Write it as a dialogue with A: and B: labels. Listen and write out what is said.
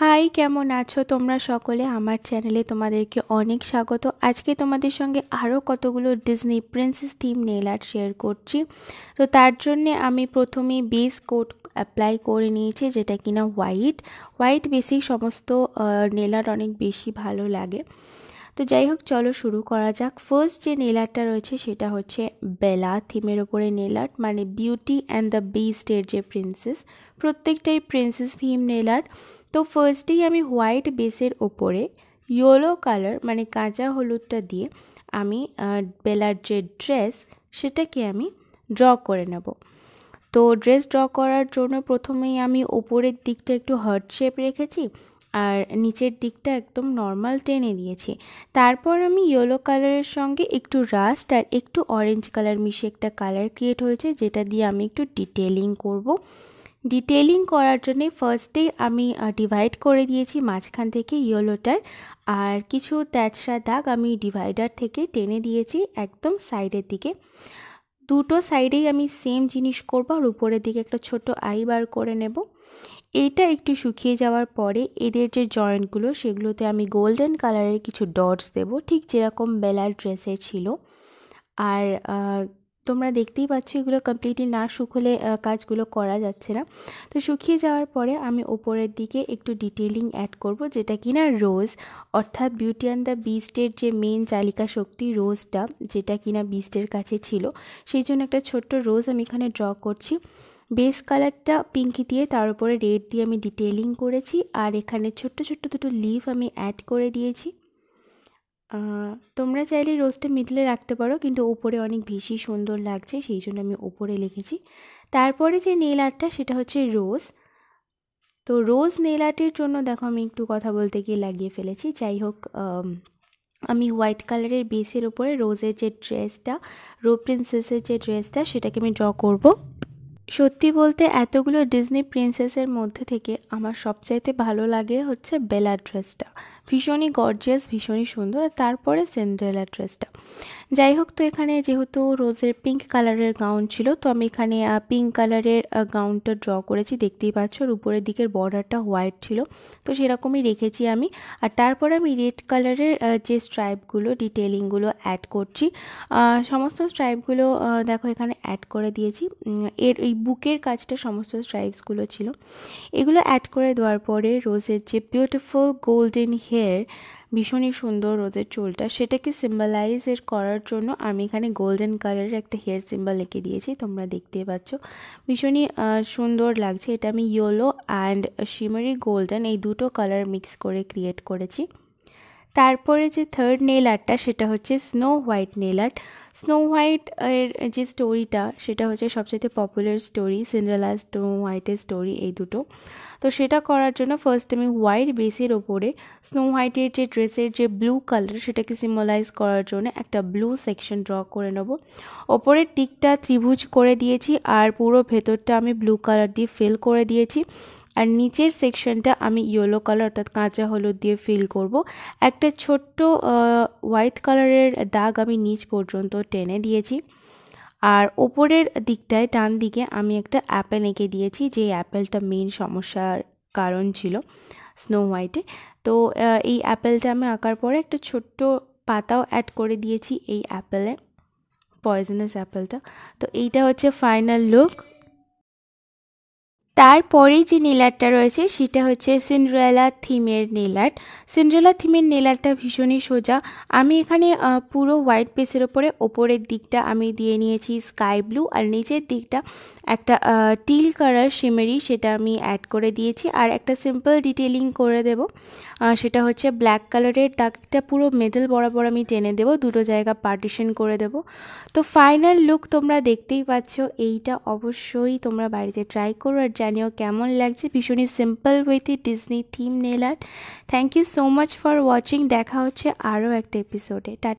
A: High, কেমন আছো তোমরা সকলে? আমার চ্যানেলে তোমাদেরকে অনেক স্বাগত। আজকে তোমাদের সঙ্গে আরও কতগুলো Disney princess theme nail art share করছি। তো তার জন্যে আমি প্রথমেই বেস কোট অ্যাপ্লাই করে নিয়েছি, যেটা কিনা হোয়াইট হোয়াইট বেসেই সমস্ত নেল আর্ট অনেক বেশি ভালো লাগে। তো যাই হোক, চলো শুরু করা যাক। ফার্স্ট যে নেল আর্টটা রয়েছে, সেটা হচ্ছে বেলা থিমের ওপরে নেল আর্ট মানে বিউটি অ্যান্ড দ্য বিস্টের যে প্রিন্সেস প্রত্যেকটাই প্রিন্সেস থিম নেল আর্ট তো ফার্স্টেই আমি হোয়াইট বেসের ওপরে ইয়েলো কালার মানে কাঁচা হলুদটা দিয়ে আমি বেলার যে ড্রেস সেটাকে আমি ড্র করে নেব। তো ড্রেস ড্র করার জন্য প্রথমেই আমি ওপরের দিকটা একটু হার্ট শেপ রেখেছি আর নিচের দিকটা একদম নর্মাল টেনে দিয়েছি তারপর আমি ইয়েলো কালারের সঙ্গে একটু রাস্ট আর একটু অরেঞ্জ কালার মিশে একটা কালার ক্রিয়েট হয়েছে, যেটা দিয়ে আমি একটু ডিটেলিং করব। ডিটেলিং করার জন্যে ফার্স্টেই আমি ডিভাইড করে দিয়েছি মাঝখান থেকে ইয়েলোটার আর কিছু তেজরা দাগ আমি ডিভাইডার থেকে টেনে দিয়েছি একদম সাইডের দিকে। দুটো সাইডেই আমি সেম জিনিস করব আর উপরের দিকে একটা ছোট আই বার করে নেব। এইটা একটু শুকিয়ে যাওয়ার পরে এদের যে জয়েন্টগুলো সেগুলোতে আমি গোল্ডেন কালারের কিছু ডটস দেব, ঠিক যেরকম বেলার ড্রেসে ছিল। আর তোমরা দেখতেই পাচ্ছ এগুলো কমপ্লিটলি না শুকলে কাজগুলো করা যাচ্ছে না। তো শুকিয়ে যাওয়ার পরে আমি ওপরের দিকে একটু ডিটেলিং অ্যাড করব, যেটা কিনা রোজ অর্থাৎ বিউটি অ্যান্ড দ্য বিস্টের যে মেন চালিকা শক্তি রোজটা যেটা কিনা বিস্টের কাছে ছিল, সেই জন্য একটা ছোট্ট রোজ আমি এখানে ড্র করছি। বেস কালারটা পিঙ্কি দিয়ে, তার উপরে রেড দিয়ে আমি ডিটেলিং করেছি। আর এখানে ছোট্ট ছোট্ট দুটো লিফ আমি অ্যাড করে দিয়েছি। তোমরা চাইলে রোজটা মিডলে রাখতে পারো, কিন্তু ওপরে অনেক বেশি সুন্দর লাগছে, সেই জন্য আমি ওপরে লিখেছি। তারপরে যে নেল আর্টটা সেটা হচ্ছে রোজ তো রোজ নেল আর্টের জন্য দেখো, আমি একটু কথা বলতে গিয়ে লাগিয়ে ফেলেছি। যাই হোক, আমি হোয়াইট কালারের বেসের ওপরে রোজের যে ড্রেসটা রো প্রিন্সেসের যে ড্রেসটা সেটাকে আমি ড্র করব। সত্যি বলতে এতগুলো ডিজনি প্রিন্সেসের মধ্যে থেকে আমার সবচাইতে ভালো লাগে হচ্ছে বেলা ড্রেসটা ভীষণই গর্জিয়াস ভীষণই সুন্দর, আর তারপরে সেন্ড্রেলা ড্রেসটা যাই হোক তো এখানে যেহেতু রোজের পিঙ্ক কালারের গাউন ছিল, তো আমি এখানে পিঙ্ক কালারের গাউনটা ড্র করেছি। দেখতেই পাচ্ছ, আর উপরের দিকের বর্ডারটা হোয়াইট ছিল। তো সেরকমই রেখেছি আমি। আর তারপরে আমি রেড কালারের যে স্ট্রাইপগুলো ডিটেলিংগুলো অ্যাড করছি সমস্ত স্ট্রাইপগুলো দেখো এখানে অ্যাড করে দিয়েছি। এর এই বুকের কাজটা সমস্ত স্ট্রাইপসগুলো ছিল। এগুলো অ্যাড করে দেওয়ার পরে রোজের যে বিউটিফুল গোল্ডেন হেয়ার ভীষণই সুন্দর রোজের চুলটা। সেটাকে সিম্বলাইজ করার জন্য আমি এখানে গোল্ডেন কালারের একটা হেয়ার সিম্বল এঁকে দিয়েছি, তোমরা দেখতে পাচ্ছ। ভীষণই সুন্দর লাগছে। এটা আমি ইয়েলো অ্যান্ড শিমারি গোল্ডেন এই দুটো কালার মিক্স করে ক্রিয়েট করেছি। তারপরে যে থার্ড নেল আর্টটা সেটা হচ্ছে snow white nail art snow white এর যে স্টোরিটা সেটা হচ্ছে সবচেয়ে পপুলার স্টোরি সিন্ড্রেলা স্নো হোয়াইটের স্টোরি এই দুটো। তো সেটা করার জন্য ফার্স্ট আমি হোয়াইট বেসের ওপরে স্নো হোয়াইটের যে ড্রেসের যে ব্লু কালার সেটাকে সিম্বলাইজ করার জন্য একটা ব্লু সেকশন ড্র করে নেব। ওপরের টিকটা ত্রিভুজ করে দিয়েছি, আর পুরো ভেতরটা আমি ব্লু কালার দিয়ে ফিল করে দিয়েছি। আর নিচের সেকশনটা আমি ইয়েলো কালার অর্থাৎ কাঁচা হলুদ দিয়ে ফিল করব। একটা ছোট্ট হোয়াইট কালারের দাগ আমি নিচ পর্যন্ত টেনে দিয়েছি। আর ওপরের দিকটায় ডান দিকে আমি একটা অ্যাপেল এঁকে দিয়েছি, যে অ্যাপেলটা মেন সমস্যার কারণ ছিল স্নো হোয়াইটে তো এই অ্যাপেলটা আমি আঁকার পরে একটা ছোট্ট পাতাও অ্যাড করে দিয়েছি এই অ্যাপেলে পয়জনাস অ্যাপেলটা তো, এইটা হচ্ছে ফাইনাল লুক তারপরেই যে নেলারটা রয়েছে, সেটা হচ্ছে সিন্ড্রেলা থিমের নেলার সিন্ড্রেলা থিমের নেলারটা ভীষণই সোজা। আমি এখানে পুরো হোয়াইট পেসের ওপরে ওপরের দিকটা আমি দিয়ে নিয়েছি স্কাই ব্লু আর নিচের দিকটা একটা টিল কালার সিমেরি সেটা আমি অ্যাড করে দিয়েছি। আর একটা সিম্পল ডিটেলিং করে দেব সেটা হচ্ছে ব্ল্যাক কালারের দাগটা পুরো মেডেল বরাবর আমি টেনে দেব, দুটো জায়গা পার্টিশন করে দেব। তো ফাইনাল লুক তোমরা দেখতেই পাচ্ছ, এইটা অবশ্যই তোমরা বাড়িতে ট্রাই করো আর জানিও কেমন লাগছে ভীষণই simple with Disney theme nail art thank you so much for watching দেখা হচ্ছে আরও একটা এপিসোডে